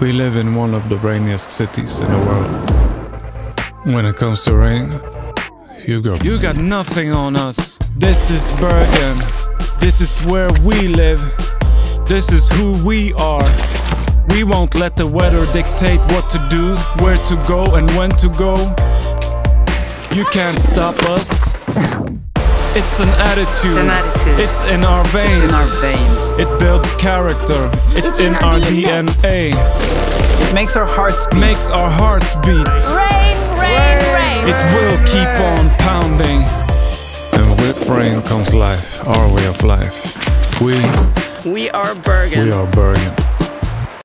We live in one of the rainiest cities in the world. When it comes to rain, Hugo, you got nothing on us. This is Bergen. This is where we live. This is who we are. We won't let the weather dictate what to do, where to go, and when to go. You can't stop us. It's an attitude. an attitude. It's in our veins. It's in our veins. It builds character. It's, in, our DNA. It makes our hearts beat. Makes our hearts beat. Rain, rain, rain. It will keep on pounding. And with rain comes life, our way of life. We, We are Bergen. we are Bergen.